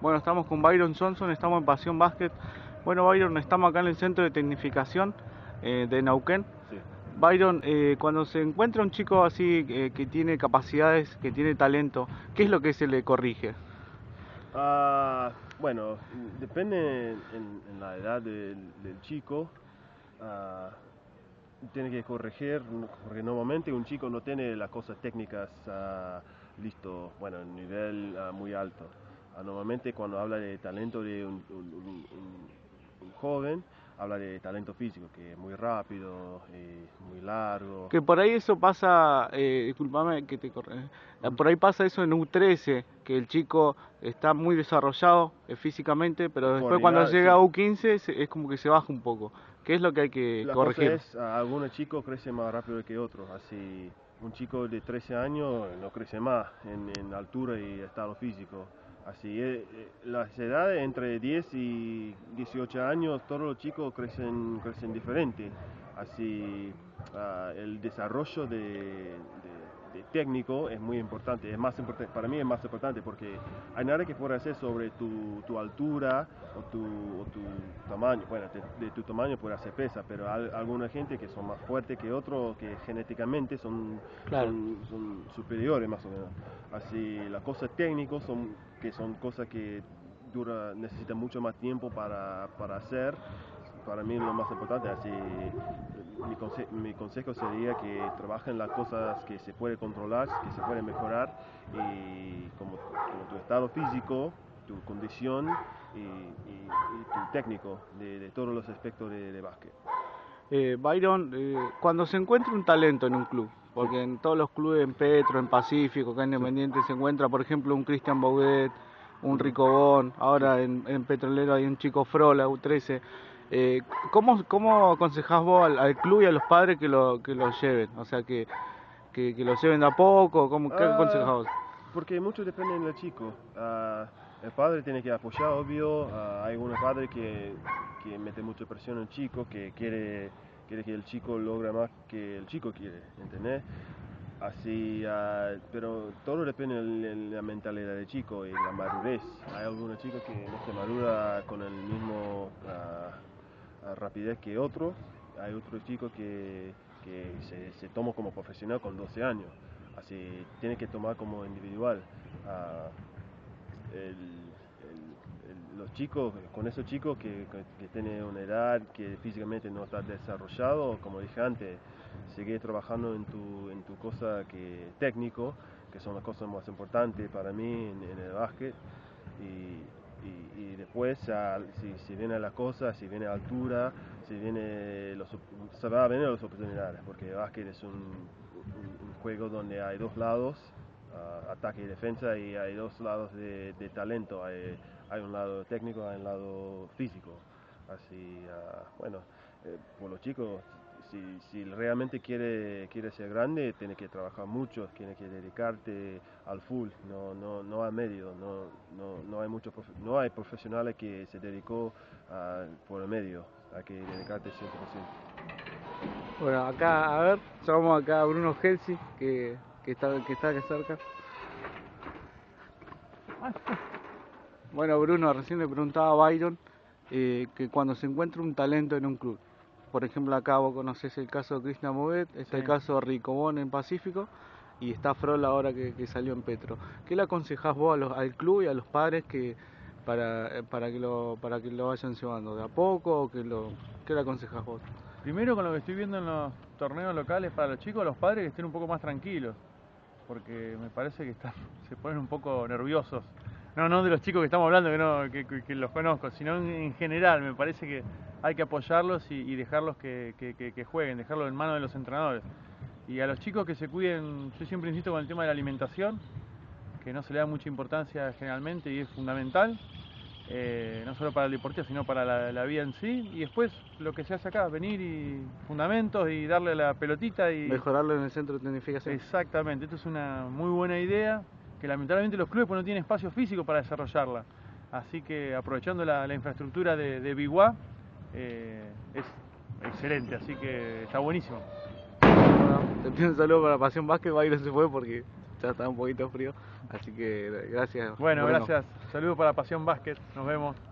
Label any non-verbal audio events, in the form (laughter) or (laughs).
Bueno, estamos con Byron Johnson, estamos en Pasión Básquet. Bueno, Byron, estamos acá en el centro de tecnificación eh, de Nauquén. Sí. Byron, eh, cuando se encuentra un chico así eh, que tiene capacidades, que tiene talento, ¿qué es lo que se le corrige? Ah, bueno, depende en, en la edad del, del chico. ah, tiene que corregir, porque normalmente un chico no tiene las cosas técnicas ah, listo, bueno, en nivel muy alto. Normalmente cuando habla de talento de un, un- un- un- un joven, habla de talento físico, que es muy rápido, eh, muy largo. Que por ahí eso pasa, eh, disculpame que te corre, eh, por ahí pasa eso en U13, que el chico está muy desarrollado eh, físicamente, pero después cuando llega sí. a U15 se- es como que se baja un poco. ¿Qué es lo que hay que La corregir? cosa es, algunos chicos crecen más rápido que otros, así un chico de 13 años no crece más en, en altura y estado físico. Así, eh, las edades entre 10 y 18 años, todos los chicos crecen, crecen diferente. Así, ah, el desarrollo de, de- de técnico es muy importante, es más importante, para mí es más importante porque hay nada que pueda hacer sobre tu, tu altura o tu, o tu tamaño. Bueno, de, de tu tamaño puede hacer pesa, pero hay alguna gente que son más fuertes que otros, que genéticamente son, Claro. son, son superiores más o menos. Así, las cosas técnicas son, que son cosas que dura, necesitan mucho más tiempo para, para hacer. Para mí lo más importante, así mi, conse- mi consejo sería que trabajen las cosas que se puede controlar, que se puede mejorar y como, como tu estado físico, tu condición y, y- y tu técnico de, de todos los aspectos de, de básquet. Eh, Byron, eh, cuando se encuentra un talento en un club, porque en todos los clubes, en Petro, en Pacífico, acá en Independiente, se encuentra, por ejemplo, un Cristian Baudet, un Ricobón, ahora en, en Petrolero hay un chico Frola, U13. Eh, ¿cómo, ¿Cómo aconsejás vos al, al club y a los padres que lo, que lo lleven? O sea, que, que, que lo lleven de a poco, ¿cómo, ¿qué Ah, aconsejás vos? Porque mucho depende del chico. Ah, el padre tiene que apoyar, obvio. Ah, hay algunos padres que, que meten mucha presión en el chico, que quiere, quiere que el chico logre más que el chico quiere, ¿entendés? Así, ah, pero todo depende de la mentalidad del chico y la madurez. Hay algunos chicos que no se madura con el mismo ah, rapidez que otros. Hay otros chicos que, se, se toman como profesional con 12 años. Así, tiene que tomar como individual. Los chicos, con esos chicos que, tienen una edad que físicamente no está desarrollado, como dije antes, sigue trabajando en tu, en tu cosa que técnico, que son las cosas más importantes para mí en, el básquet. Y, después, si, si viene la cosa, si viene altura, si viene los, se va a venir las oportunidades, porque el básquet es un juego donde hay dos lados, ah, ataque y defensa, y hay dos lados de, talento. Hay, un lado técnico, hay un lado físico. Así, ah, bueno, eh, por los chicos, si, realmente quiere, quiere ser grande, tiene que trabajar mucho, tiene que dedicarte al full, no, no, no a medio, no, no, no hay muchos no hay profesionales que se dedicó ah, por el medio, hay que dedicarte 100%. Bueno, acá, a ver, llamamos acá a Bruno Gelsi, que, que está, que está acá cerca. Bueno, Bruno, recién le preguntaba a Byron eh, que cuando se encuentra un talento en un club, por ejemplo, acá vos conocés el caso de Cristian Movet, está el caso de Ricobón en Pacífico y está Frol ahora que, que salió en Petro. ¿Qué le aconsejás vos a los- al club y a los padres que para, eh, para, que lo, para que lo vayan llevando? ¿De a poco o que lo, qué le aconsejás vos? Primero con lo que estoy viendo en los torneos locales para los chicos, los padres que estén un poco más tranquilos, porque me parece que están, (laughs) se ponen un poco nerviosos. No, no de los chicos que estamos hablando, que, los conozco, sino en, en general, me parece que hay que apoyarlos y, dejarlos que- que jueguen, dejarlos en manos de los entrenadores. Y a los chicos que se cuiden, yo siempre insisto con el tema de la alimentación, que no se le da mucha importancia generalmente y es fundamental, eh, no solo para el deportivo, sino para la, la vida en sí. Y después lo que se hace acá, venir y fundamentos y darle la pelotita y... Mejorarlo en el centro de tecnificación. Exactamente, esto es una muy buena idea, que lamentablemente los clubes pues, no tienen espacio físico para desarrollarla. Así que aprovechando la, la infraestructura de, de Biguá, eh, es excelente, así que está buenísimo. Bueno, te pido un saludo para Pasión Básquet, Byron se fue porque ya está un poquito frío. Así que gracias. Bueno, gracias. Saludos para Pasión Básquet. Nos vemos.